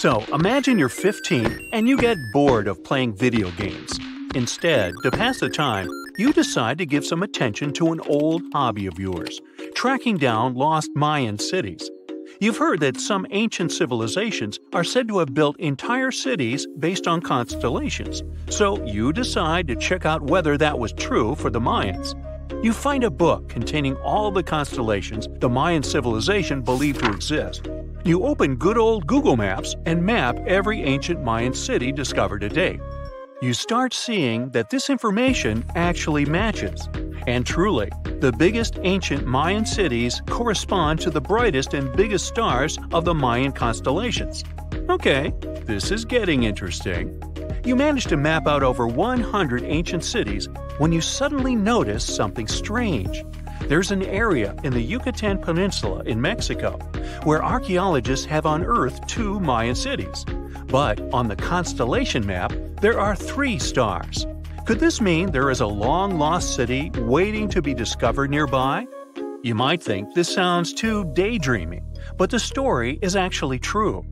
So imagine you're 15 and you get bored of playing video games. Instead, to pass the time, you decide to give some attention to an old hobby of yours tracking down lost Mayan cities. You've heard that some ancient civilizations are said to have built entire cities based on constellations, so you decide to check out whether that was true for the Mayans. You find a book containing all the constellations the Mayan civilization believed to exist. You open good old Google Maps and map every ancient Mayan city discovered to date. You start seeing that this information actually matches. And truly, the biggest ancient Mayan cities correspond to the brightest and biggest stars of the Mayan constellations. Okay, this is getting interesting. You manage to map out over 100 ancient cities when you suddenly notice something strange. There's an area in the Yucatan Peninsula in Mexico where archaeologists have unearthed two Mayan cities. But on the constellation map, there are three stars. Could this mean there is a long lost city waiting to be discovered nearby? You might think this sounds too daydreaming, but the story is actually true.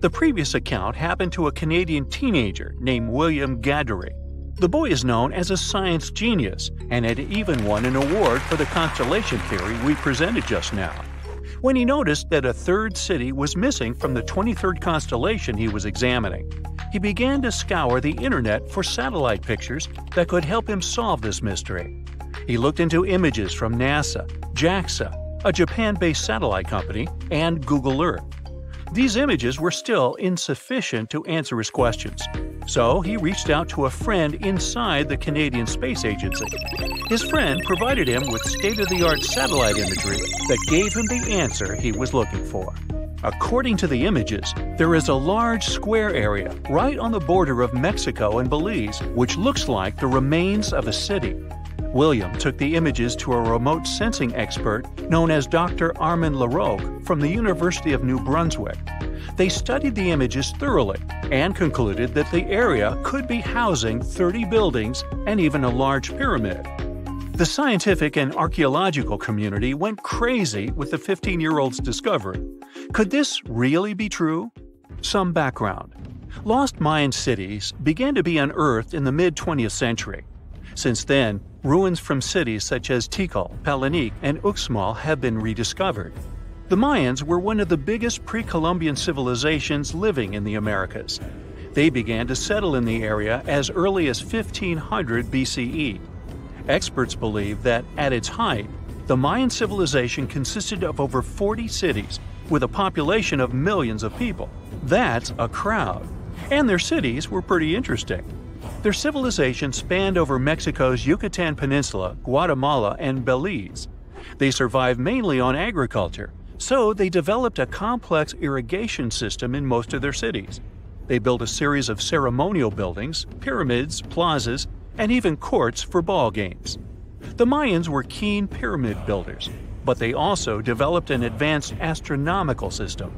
The previous account happened to a Canadian teenager named William Gadoury. The boy is known as a science genius and had even won an award for the constellation theory we presented just now. When he noticed that a third city was missing from the 23rd constellation he was examining, he began to scour the internet for satellite pictures that could help him solve this mystery. He looked into images from NASA, JAXA, a Japan based satellite company, and Google Earth. These images were still insufficient to answer his questions, so he reached out to a friend inside the Canadian Space Agency. His friend provided him with state of the art satellite imagery that gave him the answer he was looking for. According to the images, there is a large square area right on the border of Mexico and Belize, which looks like the remains of a city. William took the images to a remote sensing expert known as Dr. Armand Larocque from the University of New Brunswick. They studied the images thoroughly and concluded that the area could be housing 30 buildings and even a large pyramid. The scientific and archaeological community went crazy with the 15 year old's discovery. Could this really be true? Some background. Lost Mayan cities began to be unearthed in the mid 20th century. Since then, ruins from cities such as Tikal, Palenque, and Uxmal have been rediscovered. The Mayans were one of the biggest pre Columbian civilizations living in the Americas. They began to settle in the area as early as 1500 BCE. Experts believe that, at its height, the Mayan civilization consisted of over 40 cities with a population of millions of people. That's a crowd. And their cities were pretty interesting. Their civilization spanned over Mexico's Yucatan Peninsula, Guatemala, and Belize. They survived mainly on agriculture, so they developed a complex irrigation system in most of their cities. They built a series of ceremonial buildings, pyramids, plazas, and even courts for ball games. The Mayans were keen pyramid builders, but they also developed an advanced astronomical system.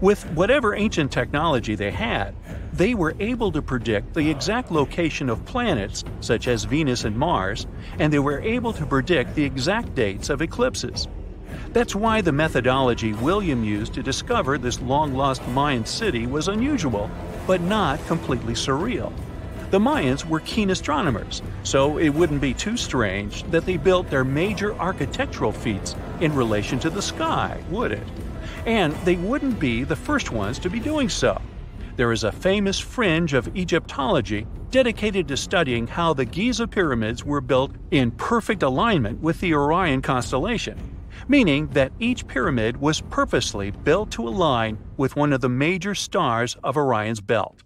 With whatever ancient technology they had, they were able to predict the exact location of planets, such as Venus and Mars, and they were able to predict the exact dates of eclipses. That's why the methodology William used to discover this long lost Mayan city was unusual, but not completely surreal. The Mayans were keen astronomers, so it wouldn't be too strange that they built their major architectural feats in relation to the sky, would it? And they wouldn't be the first ones to be doing so. There is a famous fringe of Egyptology dedicated to studying how the Giza pyramids were built in perfect alignment with the Orion constellation, meaning that each pyramid was purposely built to align with one of the major stars of Orion's belt.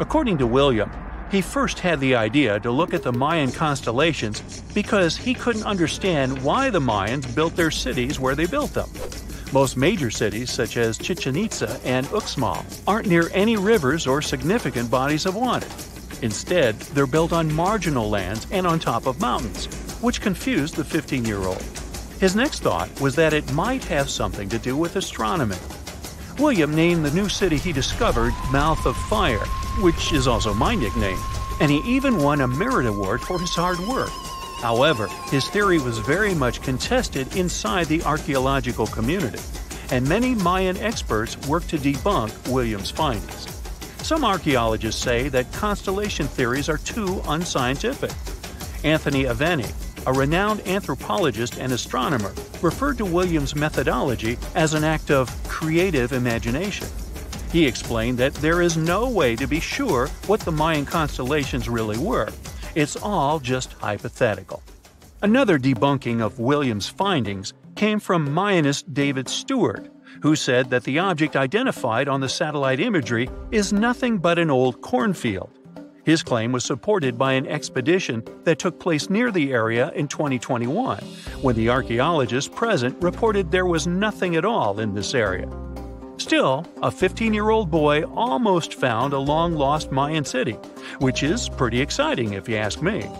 According to William, he first had the idea to look at the Mayan constellations because he couldn't understand why the Mayans built their cities where they built them. Most major cities, such as Chichen Itza and Uxmal, aren't near any rivers or significant bodies of water. Instead, they're built on marginal lands and on top of mountains, which confused the 15 year old. His next thought was that it might have something to do with astronomy. William named the new city he discovered Mouth of Fire, which is also my nickname, and he even won a Merit Award for his hard work. However, his theory was very much contested inside the archaeological community. and many Mayan experts worked to debunk Williams' findings. Some archaeologists say that constellation theories are too unscientific. Anthony Aveni, a renowned anthropologist and astronomer, referred to Williams' methodology as an act of creative imagination. He explained that there is no way to be sure what the Mayan constellations really were. It's all just hypothetical. Another debunking of Williams' findings came from Mayanist David Stuart, who said that the object identified on the satellite imagery is nothing but an old cornfield. His claim was supported by an expedition that took place near the area in 2021, when the archaeologists present reported there was nothing at all in this area. Still, a 15 year old boy almost found a long lost Mayan city, which is pretty exciting if you ask me.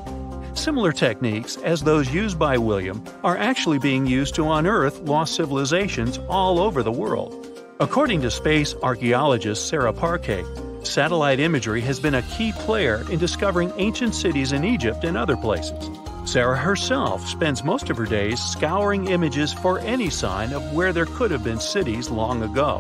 Similar techniques as those used by William are actually being used to unearth lost civilizations all over the world. According to space archaeologist Sarah Parcak, satellite imagery has been a key player in discovering ancient cities in Egypt and other places. Sarah herself spends most of her days scouring images for any sign of where there could have been cities long ago.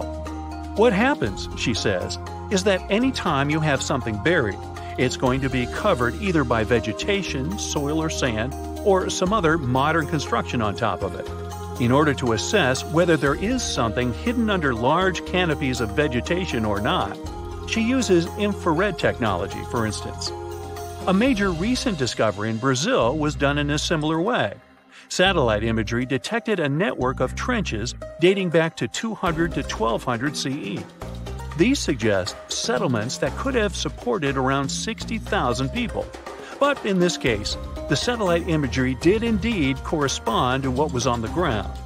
What happens, she says, is that any time you have something buried, it's going to be covered either by vegetation, soil or sand, or some other modern construction on top of it. In order to assess whether there is something hidden under large canopies of vegetation or not, she uses infrared technology, for instance. A major recent discovery in Brazil was done in a similar way. Satellite imagery detected a network of trenches dating back to 200 to 1200 CE. These suggest settlements that could have supported around 60,000 people. But in this case, the satellite imagery did indeed correspond to what was on the ground.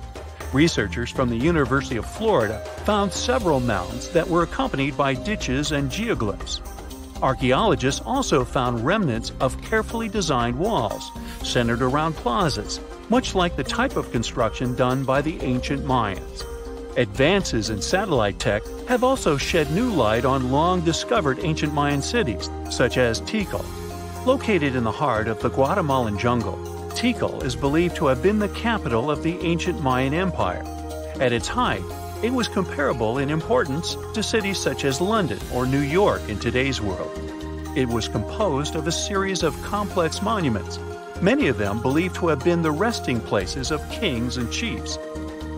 Researchers from the University of Florida found several mounds that were accompanied by ditches and geoglyphs. Archaeologists also found remnants of carefully designed walls, centered around plazas, much like the type of construction done by the ancient Mayans. Advances in satellite tech have also shed new light on long discovered ancient Mayan cities, such as Tikal. Located in the heart of the Guatemalan jungle, Tikal is believed to have been the capital of the ancient Mayan Empire. At its height, it was comparable in importance to cities such as London or New York in today's world. It was composed of a series of complex monuments, many of them believed to have been the resting places of kings and chiefs.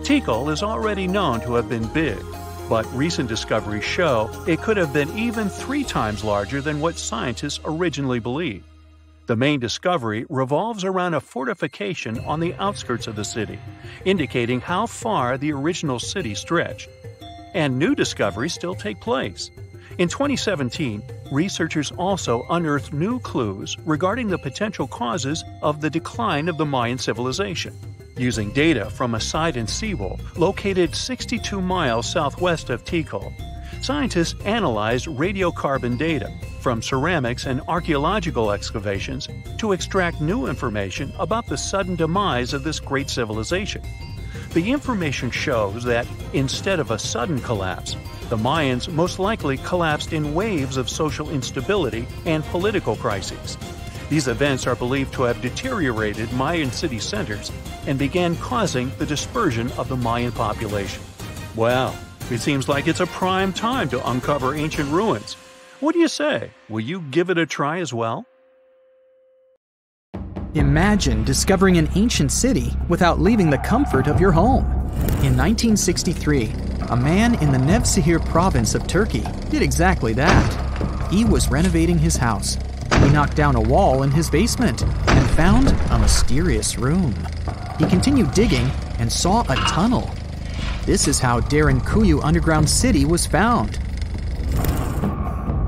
Tikal is already known to have been big, but recent discoveries show it could have been even three times larger than what scientists originally believed. The main discovery revolves around a fortification on the outskirts of the city, indicating how far the original city stretched. And new discoveries still take place. In 2017, researchers also unearthed new clues regarding the potential causes of the decline of the Mayan civilization. Using data from a site in Ceibal located 62 miles southwest of Tikal, scientists analyzed radiocarbon data from ceramics and archaeological excavations to extract new information about the sudden demise of this great civilization. The information shows that instead of a sudden collapse, the Mayans most likely collapsed in waves of social instability and political crises. These events are believed to have deteriorated Mayan city centers and began causing the dispersion of the Mayan population. Well, it seems like it's a prime time to uncover ancient ruins. What do you say? Will you give it a try as well? Imagine discovering an ancient city without leaving the comfort of your home. In 1963, a man in the Nevşehir province of Turkey did exactly that. He was renovating his house he knocked down a wall in his basement and found a mysterious room. He continued digging and saw a tunnel. This is how Derinkuyu Underground City was found.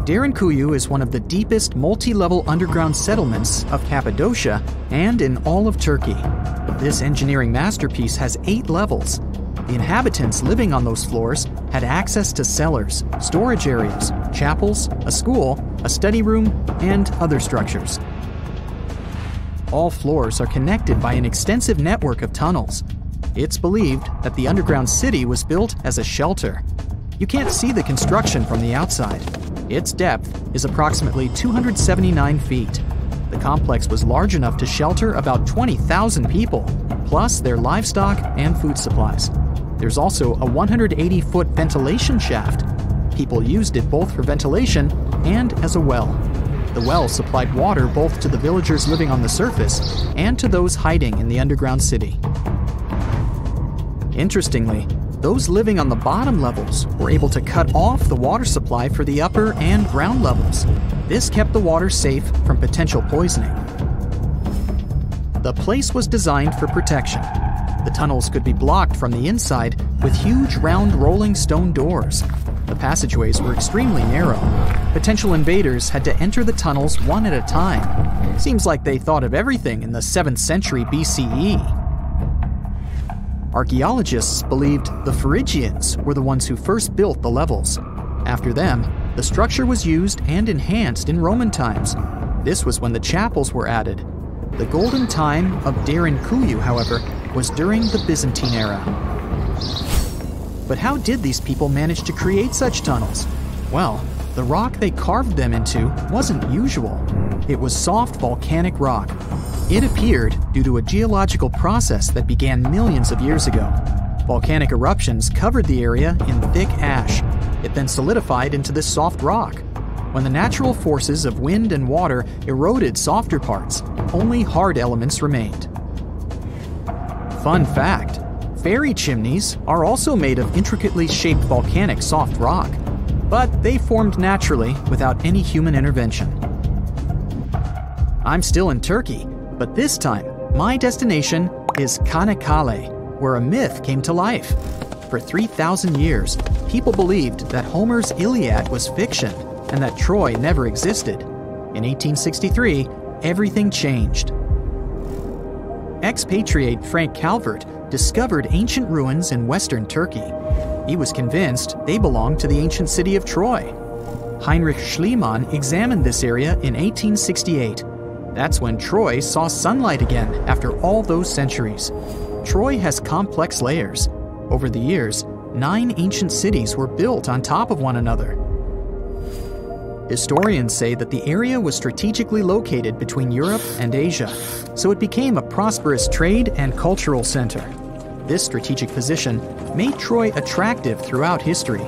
Derinkuyu is one of the deepest multi level underground settlements of Cappadocia and in all of Turkey. This engineering masterpiece has eight levels the inhabitants living on those floors had access to cellars, storage areas, chapels, a school, a study room, and other structures. All floors are connected by an extensive network of tunnels. It's believed that the underground city was built as a shelter. You can't see the construction from the outside. Its depth is approximately 279 feet. The complex was large enough to shelter about 20,000 people, plus their livestock and food supplies. There's also a 180 foot ventilation shaft. People used it both for ventilation and as a well. The well supplied water both to the villagers living on the surface and to those hiding in the underground city. Interestingly, those living on the bottom levels were able to cut off the water supply for the upper and ground levels. This kept the water safe from potential poisoning. The place was designed for protection. The tunnels could be blocked from the inside with huge round rolling stone doors. The passageways were extremely narrow. Potential invaders had to enter the tunnels one at a time. Seems like they thought of everything in the 7th century BCE. Archaeologists believed the Phrygians were the ones who first built the levels. After them, the structure was used and enhanced in Roman times. This was when the chapels were added. The golden time of Derinkuyu, however, was during the Byzantine era. But how did these people manage to create such tunnels? Well, the rock they carved them into wasn't usual. It was soft volcanic rock, it appeared due to a geological process that began millions of years ago. Volcanic eruptions covered the area in thick ash. It then solidified into this soft rock. When the natural forces of wind and water eroded softer parts, only hard elements remained. Fun fact fairy chimneys are also made of intricately shaped volcanic soft rock, but they formed naturally without any human intervention. I'm still in Turkey, but this time, my destination is Kanakkale, where a myth came to life. For 3,000 years, people believed that Homer's Iliad was fiction and that Troy never existed. In 1863, everything changed. Expatriate Frank Calvert discovered ancient ruins in western Turkey. He was convinced they belonged to the ancient city of Troy. Heinrich Schliemann examined this area in 1868 that's when Troy saw sunlight again after all those centuries. Troy has complex layers. Over the years, nine ancient cities were built on top of one another. Historians say that the area was strategically located between Europe and Asia, so it became a prosperous trade and cultural center. This strategic position made Troy attractive throughout history.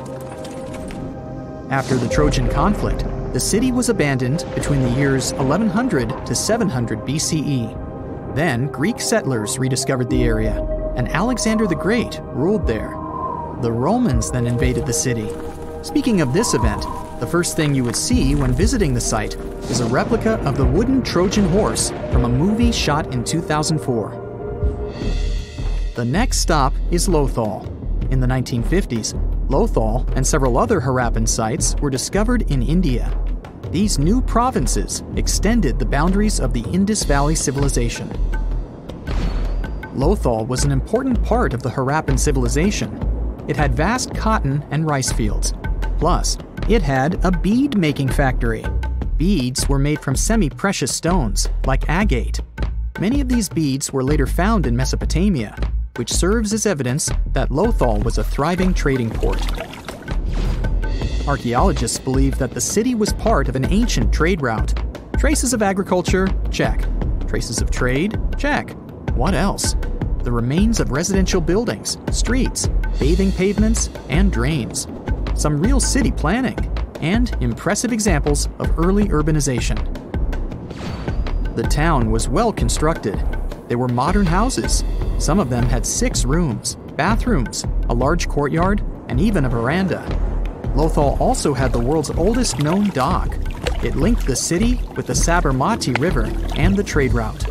After the Trojan conflict, the city was abandoned between the years 1100 to 700 BCE. Then Greek settlers rediscovered the area, and Alexander the Great ruled there. The Romans then invaded the city. Speaking of this event, the first thing you would see when visiting the site is a replica of the wooden Trojan horse from a movie shot in 2004. The next stop is Lothal. In the 1950s, Lothal and several other Harappan sites were discovered in India. These new provinces extended the boundaries of the Indus Valley civilization. Lothal was an important part of the Harappan civilization. It had vast cotton and rice fields. Plus, it had a bead making factory. Beads were made from semi precious stones, like agate. Many of these beads were later found in Mesopotamia, which serves as evidence that Lothal was a thriving trading port. Archaeologists believe that the city was part of an ancient trade route. Traces of agriculture? Check. Traces of trade? Check. What else? The remains of residential buildings, streets, bathing pavements, and drains. Some real city planning, and impressive examples of early urbanization. The town was well constructed. There were modern houses. Some of them had six rooms, bathrooms, a large courtyard, and even a veranda. Lothal also had the world's oldest known dock. It linked the city with the Sabarmati River and the trade route.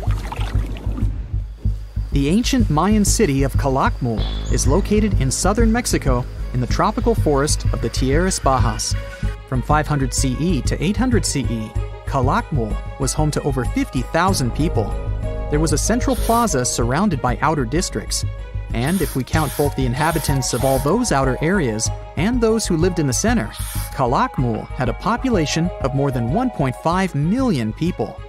The ancient Mayan city of Calakmul is located in southern Mexico in the tropical forest of the Tierras Bajas. From 500 CE to 800 CE, Calakmul was home to over 50,000 people. There was a central plaza surrounded by outer districts, and if we count both the inhabitants of all those outer areas and those who lived in the center, Calakmul had a population of more than 1.5 million people.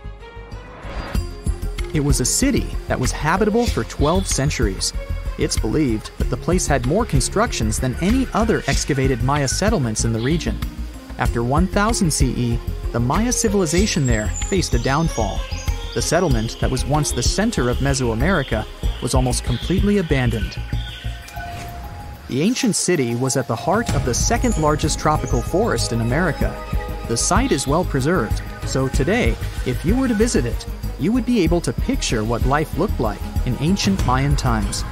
It was a city that was habitable for 12 centuries. It's believed that the place had more constructions than any other excavated Maya settlements in the region. After 1000 CE, the Maya civilization there faced a downfall. The settlement that was once the center of Mesoamerica was almost completely abandoned. The ancient city was at the heart of the second largest tropical forest in America. The site is well preserved, so today, if you were to visit it, you would be able to picture what life looked like in ancient Mayan times.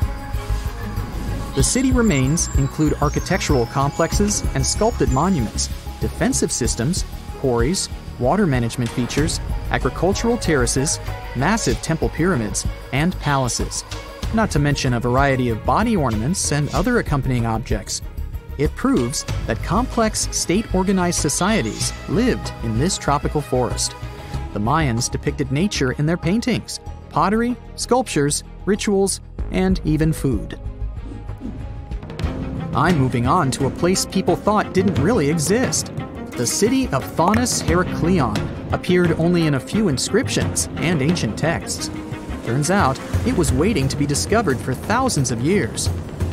The city remains include architectural complexes and sculpted monuments, defensive systems, quarries, water management features, agricultural terraces, massive temple pyramids, and palaces, not to mention a variety of body ornaments and other accompanying objects. It proves that complex state organized societies lived in this tropical forest. The Mayans depicted nature in their paintings, pottery, sculptures, rituals, and even food. I'm moving on to a place people thought didn't really exist. The city of Thonis Heracleion appeared only in a few inscriptions and ancient texts. Turns out, it was waiting to be discovered for thousands of years.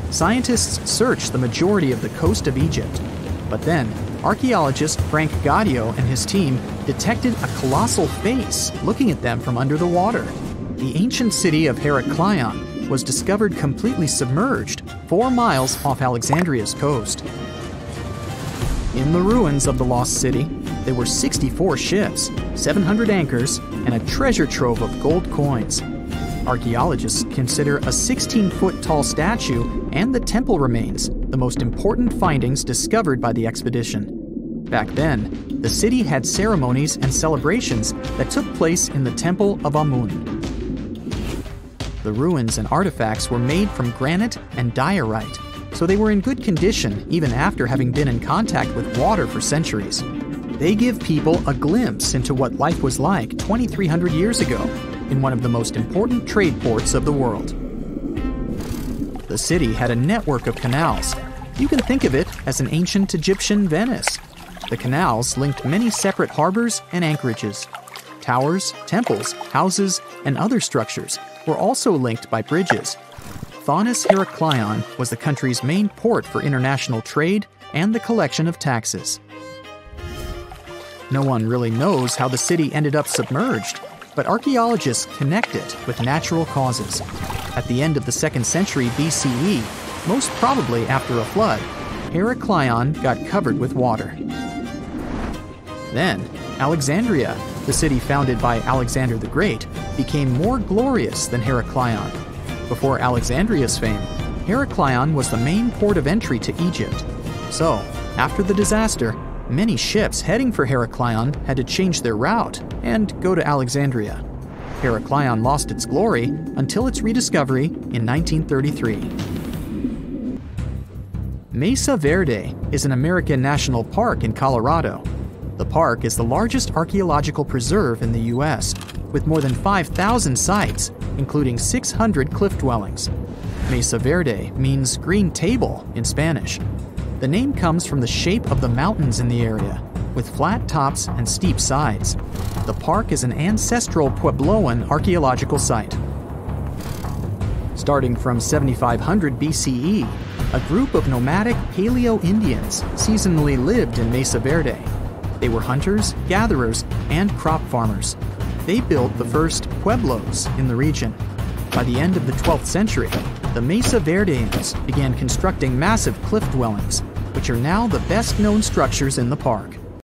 Scientists searched the majority of the coast of Egypt. But then, archaeologist Franck Goddio and his team detected a colossal face looking at them from under the water. The ancient city of Heracleion was discovered completely submerged, four miles off Alexandria's coast. In the ruins of the lost city, there were 64 ships, 700 anchors, and a treasure trove of gold coins. Archaeologists consider a 16 foot tall statue and the temple remains the most important findings discovered by the expedition. Back then, the city had ceremonies and celebrations that took place in the Temple of Amun. The ruins and artifacts were made from granite and diorite, so they were in good condition even after having been in contact with water for centuries. They give people a glimpse into what life was like 2,300 years ago in one of the most important trade ports of the world. The city had a network of canals. You can think of it as an ancient Egyptian Venice. The canals linked many separate harbors and anchorages. Towers, temples, houses, and other structures were also linked by bridges. Thonis Heracleion was the country's main port for international trade and the collection of taxes. No one really knows how the city ended up submerged, but archaeologists connect it with natural causes. At the end of the 2nd century BCE, most probably after a flood, Heracleion got covered with water. Then, Alexandria, the city founded by Alexander the Great, became more glorious than Heracleion. Before Alexandria's fame, Heracleion was the main port of entry to Egypt. So, after the disaster, many ships heading for Heracleion had to change their route and go to Alexandria. Heracleion lost its glory until its rediscovery in 1933. Mesa Verde is an American national park in Colorado. The park is the largest archaeological preserve in the U.S., with more than 5,000 sites, including 600 cliff dwellings. Mesa Verde means green table in Spanish, the name comes from the shape of the mountains in the area, with flat tops and steep sides. The park is an ancestral Puebloan archaeological site. Starting from 7500 BCE, a group of nomadic Paleo Indians seasonally lived in Mesa Verde. They were hunters, gatherers, and crop farmers. They built the first pueblos in the region. By the end of the 12th century, the Mesa Verdeans began constructing massive cliff dwellings which are now the best known structures in the park.